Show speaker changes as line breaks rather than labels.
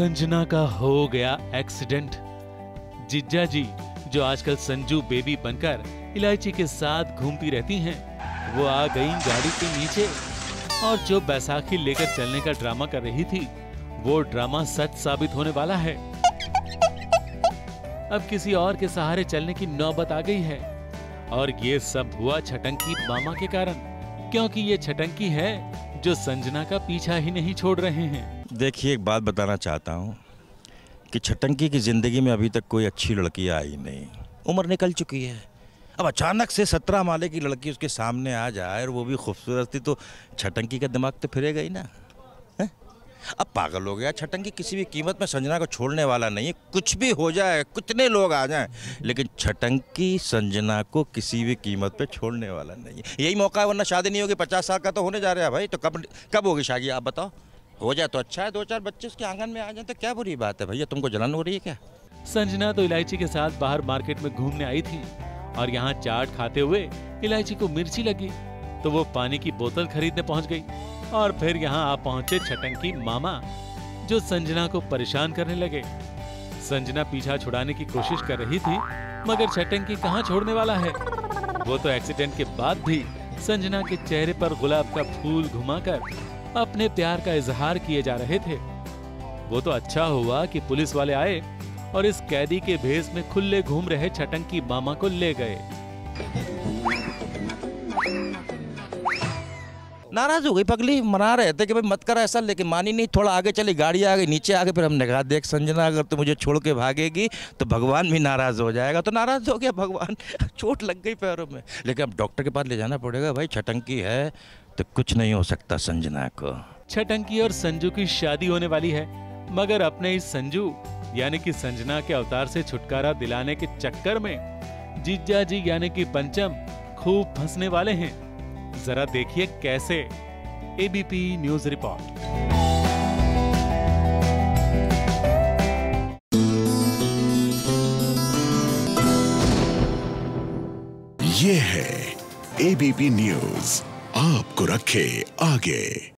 का हो गया एक्सीडेंट जिज्जा जी, जो आजकल संजू बेबी बनकर इलायची के साथ घूमती रहती हैं, वो आ गई गाड़ी के नीचे। और जो बैसाखी लेकर चलने का ड्रामा कर रही थी, वो ड्रामा सच साबित होने वाला है। अब किसी और के सहारे चलने की नौबत आ गई है। और ये सब हुआ छटंकी मामा के कारण, क्योंकि ये छटंकी है जो संजना का पीछा ही नहीं छोड़ रहे हैं।
देखिए, एक बात बताना चाहता हूँ कि छटंकी की ज़िंदगी में अभी तक कोई अच्छी लड़की आई नहीं। उम्र निकल चुकी है। अब अचानक से सत्रह माले की लड़की उसके सामने आ जाए और वो भी खूबसूरत थी तो छटंकी का दिमाग तो फिरेगा ही ना। हैं? अब पागल हो गया छटंकी, किसी भी कीमत में संजना को छोड़ने वाला नहीं है। कुछ भी हो जाए, कितने लोग आ जाएँ, लेकिन छटंकी संजना को किसी भी कीमत पे छोड़ने वाला नहीं है। यही मौका है, वरना शादी नहीं होगी, पचास साल का तो होने जा रहा है भाई तो कब कब होगी शादी, आप बताओ। हो जाए तो अच्छा है दो चार बच्चे उसके आँगन में आ जाए तो क्या बुरी बात है भैया? तुमको जलन हो रही है क्या?
संजना तो इलायची के साथ बाहर मार्केट में घूमने आई थी और यहाँ चाट खाते हुए इलायची को मिर्ची लगी तो वो पानी की बोतल खरीदने पहुँच गई और फिर यहाँ आ पहुँचे छटंकी मामा, जो संजना को परेशान करने लगे। संजना पीछा छुड़ाने की कोशिश कर रही थी, मगर छटंकी कहाँ छोड़ने वाला है? वो तो एक्सीडेंट के बाद भी संजना के चेहरे पर गुलाब का फूल घुमाकर अपने प्यार का इजहार किए जा रहे थे। वो तो अच्छा हुआ कि पुलिस वाले आए और इस कैदी के भेस में खुले घूम रहे छटंकी मामा को ले गए।
नाराज़ हो गई, पगली मना रहे थे कि भाई मत कर ऐसा, लेकिन मानी नहीं, थोड़ा आगे चली, गाड़ी आ गई, नीचे आ गई, फिर हमने कहा, देख संजना, अगर तो मुझे छोड़ के भागेगी तो भगवान भी नाराज़ हो जाएगा। तो नाराज़ हो गया भगवान, चोट लग गई पैरों में। लेकिन अब डॉक्टर के पास ले जाना पड़ेगा, भाई छटंकी है तो कुछ नहीं हो सकता संजना को।
छटंकी और संजू की शादी होने वाली है, मगर अपने इस संजू, यानी कि संजना के अवतार से छुटकारा दिलाने के चक्कर में जीजा जी, यानी कि पंचम, खूब फंसने वाले हैं। जरा देखिए कैसे। एबीपी न्यूज़ रिपोर्ट
ये है एबीपी न्यूज़ आपको रखे आगे।